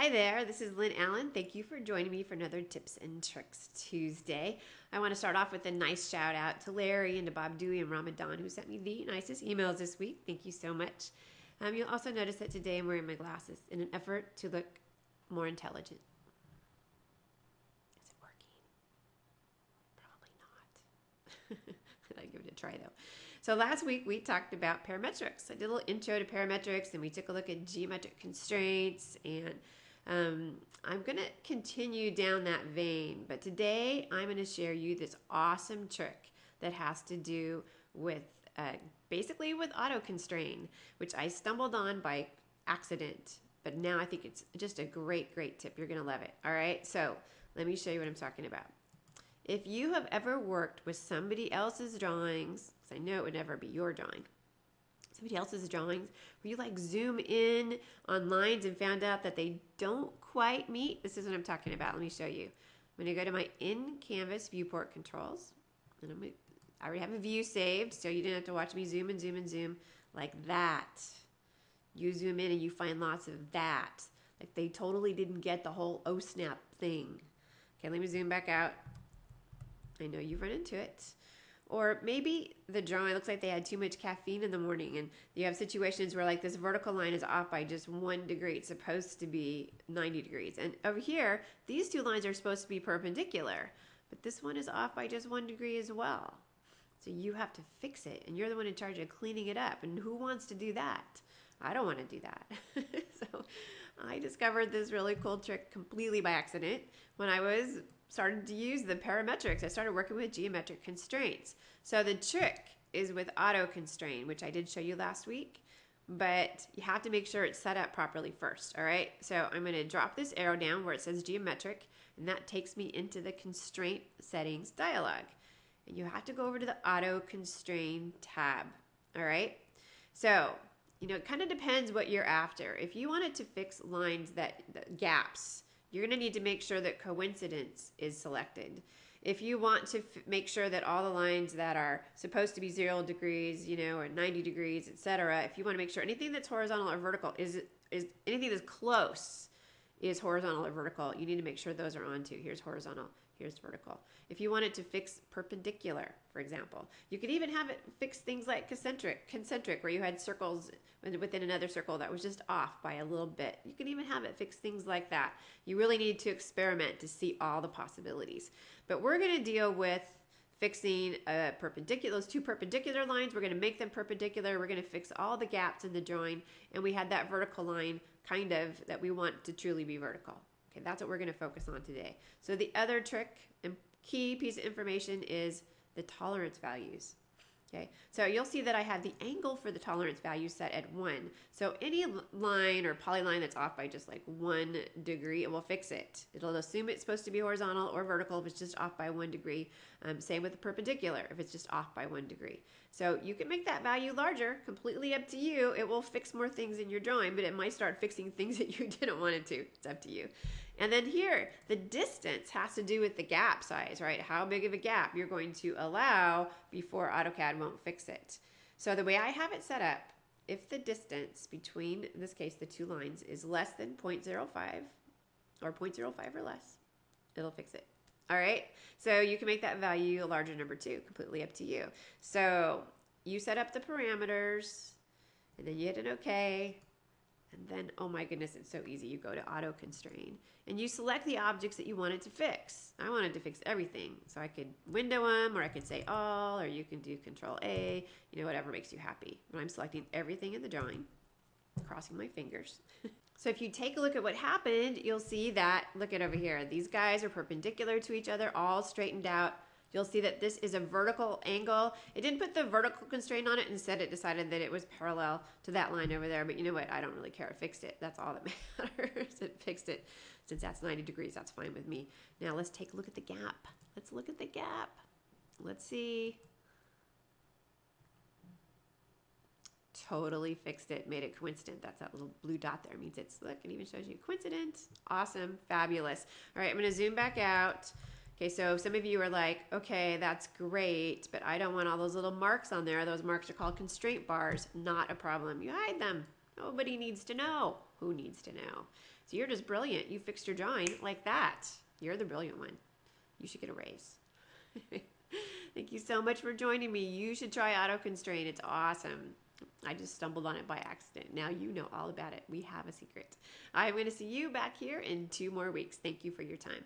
Hi there, this is Lynn Allen. Thank you for joining me for another Tips and Tricks Tuesday. I want to start off with a nice shout out to Larry and to Bob Dewey and Ramadan who sent me the nicest emails this week. Thank you so much. Um, you'll also notice that today I'm wearing my glasses in an effort to look more intelligent. Is it working? Probably not. I'll give it a try though. So last week we talked about parametrics. I did a little intro to parametrics and we took a look at geometric constraints and um, I'm going to continue down that vein, but today I'm going to share you this awesome trick that has to do with uh, basically with auto constrain, which I stumbled on by accident, but now I think it's just a great, great tip. You're going to love it. All right, so let me show you what I'm talking about. If you have ever worked with somebody else's drawings, because I know it would never be your drawing, somebody else's drawings where you like zoom in on lines and found out that they don't quite meet, this is what I'm talking about. Let me show you. I'm going to go to my in canvas viewport controls. And I'm gonna, I already have a view saved, so you didn't have to watch me zoom and zoom and zoom like that. You zoom in and you find lots of that. Like they totally didn't get the whole oh snap thing. Okay, let me zoom back out. I know you've run into it. Or maybe the drawing looks like they had too much caffeine in the morning, and you have situations where like this vertical line is off by just one degree. It's supposed to be 90 degrees. And over here, these two lines are supposed to be perpendicular, but this one is off by just one degree as well. So you have to fix it, and you're the one in charge of cleaning it up. And who wants to do that? I don't want to do that. so I discovered this really cool trick completely by accident when I was started to use the parametrics. I started working with geometric constraints. So the trick is with auto constrain, which I did show you last week, but you have to make sure it's set up properly first, all right? So I'm gonna drop this arrow down where it says geometric, and that takes me into the constraint settings dialog. And you have to go over to the auto constrain tab, all right? So, you know, it kind of depends what you're after. If you wanted to fix lines that, that gaps, you're going to need to make sure that coincidence is selected. If you want to make sure that all the lines that are supposed to be zero degrees, you know, or 90 degrees, etc., if you want to make sure anything that's horizontal or vertical is is anything that's close is horizontal or vertical, you need to make sure those are on too. Here's horizontal, here's vertical. If you want it to fix perpendicular, for example, you could even have it fix things like concentric, concentric, where you had circles within another circle that was just off by a little bit. You can even have it fix things like that. You really need to experiment to see all the possibilities. But we're going to deal with fixing a perpendicular, those two perpendicular lines. We're going to make them perpendicular. We're going to fix all the gaps in the drawing. And we had that vertical line kind of that we want to truly be vertical. Okay, that's what we're going to focus on today. So the other trick and key piece of information is the tolerance values. Okay, so you'll see that I have the angle for the tolerance value set at one. So any line or polyline that's off by just like one degree, it will fix it. It'll assume it's supposed to be horizontal or vertical if it's just off by one degree. Um, same with the perpendicular if it's just off by one degree. So you can make that value larger, completely up to you. It will fix more things in your drawing, but it might start fixing things that you didn't want it to. It's up to you. And then here, the distance has to do with the gap size, right? How big of a gap you're going to allow before AutoCAD won't fix it. So the way I have it set up, if the distance between, in this case, the two lines is less than 0.05 or 0.05 or less, it'll fix it. All right, so you can make that value a larger number too, completely up to you. So you set up the parameters and then you hit an OK and then, oh my goodness, it's so easy. You go to auto constrain and you select the objects that you wanted to fix. I wanted to fix everything. So I could window them or I could say all, or you can do control A, you know, whatever makes you happy. But I'm selecting everything in the drawing, crossing my fingers. so if you take a look at what happened, you'll see that, look at over here. These guys are perpendicular to each other, all straightened out You'll see that this is a vertical angle. It didn't put the vertical constraint on it. Instead, it decided that it was parallel to that line over there. But you know what? I don't really care. It fixed it. That's all that matters. it fixed it. Since that's 90 degrees, that's fine with me. Now let's take a look at the gap. Let's look at the gap. Let's see. Totally fixed it, made it coincident. That's that little blue dot there. It means it's, look, it even shows you coincident. Awesome, fabulous. All right, I'm gonna zoom back out. Okay, so some of you are like, okay, that's great, but I don't want all those little marks on there. Those marks are called constraint bars. Not a problem. You hide them. Nobody needs to know. Who needs to know? So you're just brilliant. You fixed your drawing like that. You're the brilliant one. You should get a raise. Thank you so much for joining me. You should try auto constrain. It's awesome. I just stumbled on it by accident. Now you know all about it. We have a secret. I'm going to see you back here in two more weeks. Thank you for your time.